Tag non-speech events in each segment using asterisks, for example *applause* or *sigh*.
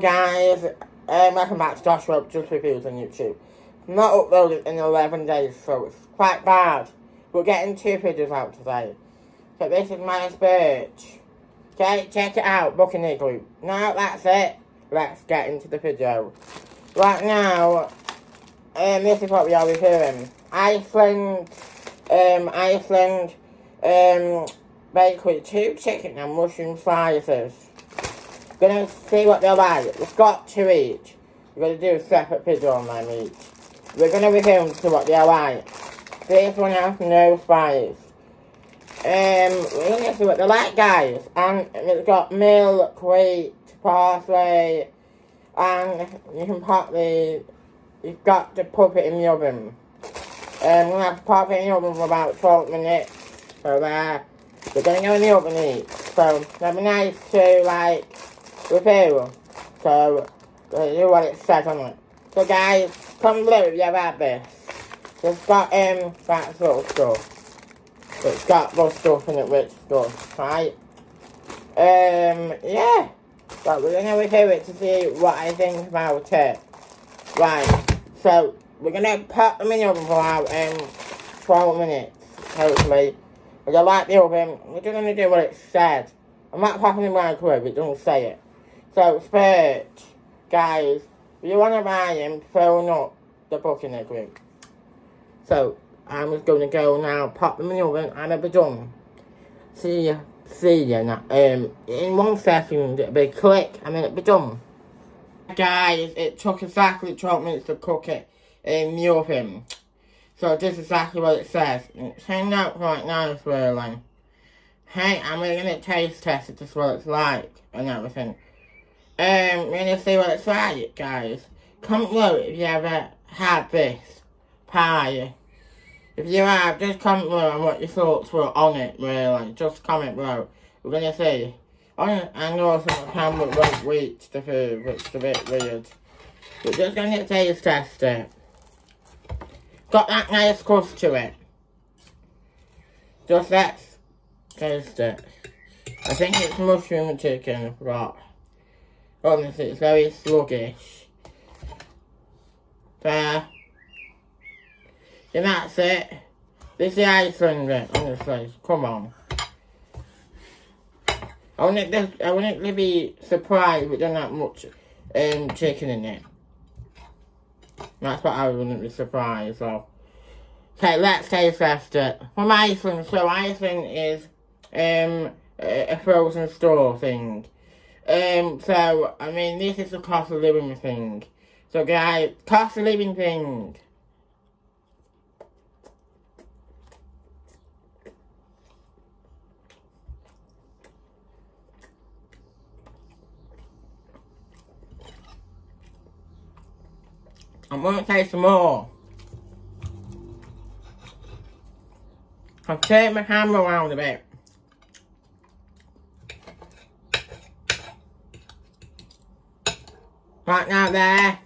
guys, um, welcome back to Josh Woakes Does Reviews on YouTube. Not uploaded in 11 days, so it's quite bad. We're getting two videos out today. So this is Miles Birch. Okay, check it out, Buccaneer Group. Now that's it, let's get into the video. Right now, um, this is what we are reviewing. Iceland, um, Iceland, um, bakery, two chicken and mushroom slices. Gonna see what they're like. We've got two each. We're gonna do a separate video on them each. We're gonna them to what they're like. This one has no spice. Um, we're gonna see what they're like, guys. And it's got milk, wheat, parsley, and you can pop the. You've got to pop it in the oven. Um, we're gonna have to pop it in the oven for about 12 minutes. So there. we're gonna go in the oven eat. So, that'd be nice to, like, review. So, do what it says on it. So guys, come below if you ever had this. It's got um that sort of stuff. It's got those stuff in it which stuff, right? Um yeah. But we're gonna review it to see what I think about it. Right. So we're gonna put them in the oven for about um twelve minutes, hopefully. If you like the oven, we're just gonna do what it said. I'm not popping in the microwave, it doesn't say it. So, Spurge, guys, if you want to buy them, phone up the Buccaneer Group. So, I'm just going to go now, pop them in the oven, and I'll be done. See ya, see ya now. Um, in one second, it'll be quick, and then it'll be done. Guys, it took exactly 12 minutes to cook it in the oven. So, this is exactly what it says. It's hanging out right now, it's really. Hey, I'm gonna taste test it to see what it's like, and everything. Um, we're gonna see what it's like, guys. Comment below if you ever had this pie. If you have, just comment below on what your thoughts were on it, really. Just comment below. We're gonna see. Oh, and also the won't reach the food, which is a bit weird. We're just gonna taste test it. Got that nice crust to it. Just let's taste it. I think it's mushroom chicken, I. Honestly, it's very sluggish. There. And that's it. This is Iceland honestly. Come on. I wouldn't, I wouldn't be surprised if it doesn't have much um, chicken in it. That's what I wouldn't be surprised of. Okay, let's taste test it. From Iceland, so Iceland is um, a frozen store thing. Um, so, I mean, this is the cost of living thing. So, guys, cost of living thing. I'm gonna taste some more. I'll turn my camera around a bit. Right now there.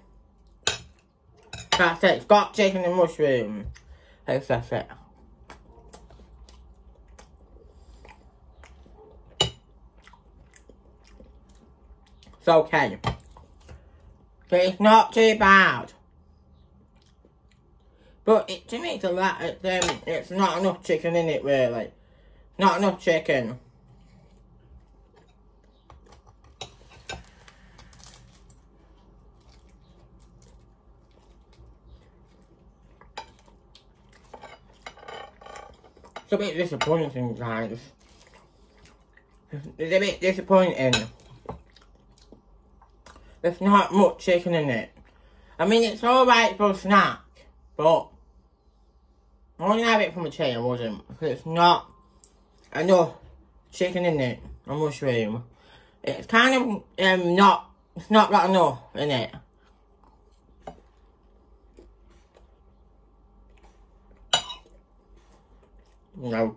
That's it. Got chicken and mushroom. Hope that's it. It's okay. It's not too bad. But it, to me, it's a lot. It's, um, it's not enough chicken in it, really. Not enough chicken. It's a bit disappointing, guys. It's a bit disappointing. There's not much chicken in it. I mean, it's alright for a snack, but I wouldn't have it from a tray, I wouldn't. It's not enough chicken in it, a mushroom. It's kind of um, not, it's not got enough in it. No.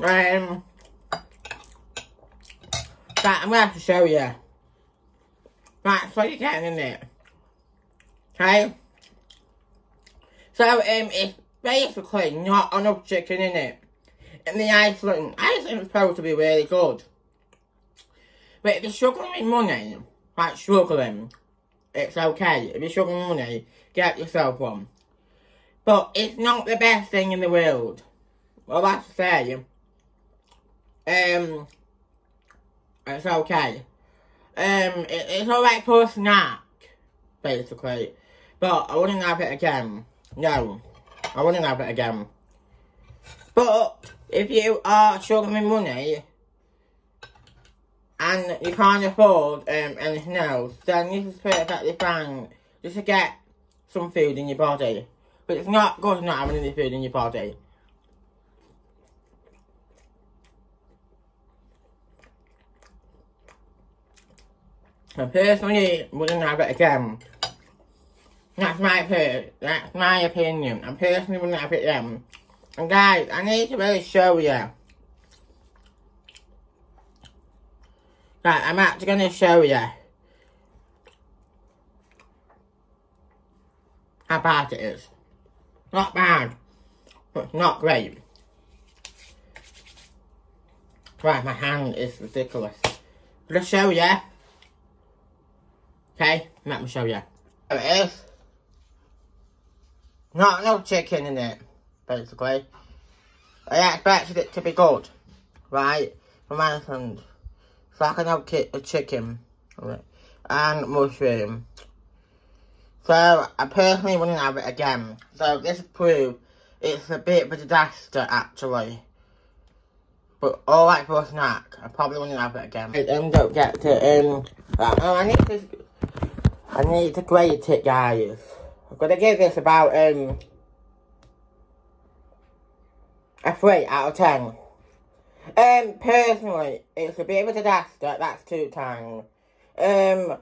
Um, but I'm gonna have to show you. That's what you're getting in it. Okay? So, um, it's basically not enough chicken in it. In the Iceland, Iceland is supposed to be really good. But if you're struggling with money, like struggling, it's okay. If you're struggling with money, get yourself one. But it's not the best thing in the world. Well, that's say, um, it's okay. Um, it, it's alright for a snack, basically. But I wouldn't have it again. No, I wouldn't have it again. But, if you are struggling money, and you can't afford um, anything else, then this is perfectly fine. Just to get some food in your body. But it's not good not having any food in your party. I personally wouldn't have it again. That's my that's my opinion. I personally wouldn't have it again. And guys, I need to really show you. Right, I'm actually gonna show you how bad it is. Not bad, but not great. Right, my hand is ridiculous. I'll show you. Okay, let me show you. There it is. Not enough chicken in it, basically. I expected it to be good, right? From my friend. So I can have a chicken, right? And mushroom. So, I personally wouldn't have it again. So, this proves it's a bit of a disaster, actually. But alright for a snack, I probably wouldn't have it again. I um, don't get to, um, oh, I need to, I need to grade it, guys. I'm gonna give this about, um, a 3 out of 10. Um, personally, it's a bit of a disaster, that's two times. Um,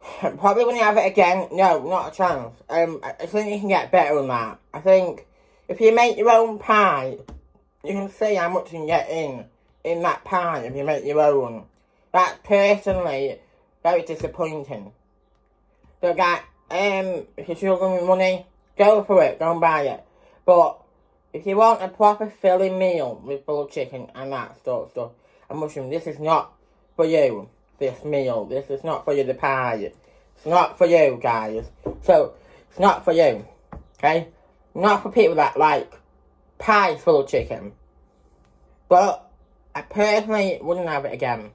*laughs* probably when you have it again, no, not a chance. Um, I think you can get better than that. I think if you make your own pie, you can see how much you can get in, in that pie if you make your own. That's personally very disappointing. So guys, um, if you're struggling with money, go for it, go and buy it. But if you want a proper filling meal with full chicken and that sort of stuff, and mushroom, this is not for you. This meal, this is not for you, the pie. It's not for you, guys. So, it's not for you. Okay? Not for people that like pie full of chicken. But, I personally wouldn't have it again.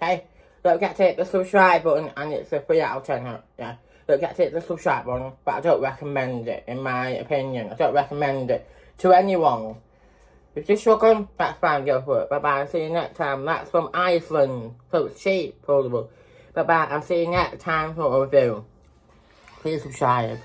Okay? Don't forget to hit the subscribe button, and it's a free out of 10. Yeah. Don't forget to hit the subscribe button, but I don't recommend it, in my opinion. I don't recommend it to anyone. If you're struggling, that's fine, go for it. Bye bye, see you next time. That's from Iceland, so it's cheap, portable. Bye bye, I'll see you next time for a review. Please subscribe.